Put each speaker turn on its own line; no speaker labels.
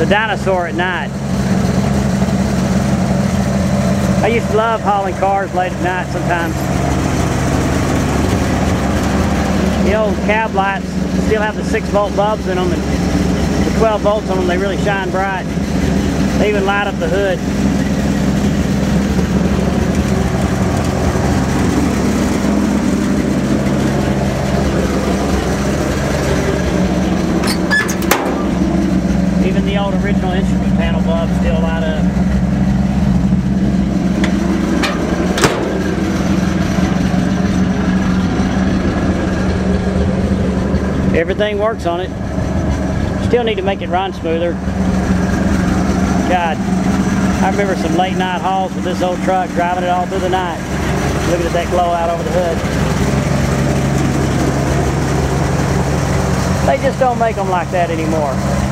the dinosaur at night. I used to love hauling cars late at night sometimes. The old cab lights still have the 6 volt bulbs in them and the 12 volts on them, they really shine bright. They even light up the hood. Even the old original instrument panel bulbs still light up. Everything works on it. Still need to make it run smoother. God, I remember some late night hauls with this old truck, driving it all through the night. Looking at that glow out over the hood. They just don't make them like that anymore.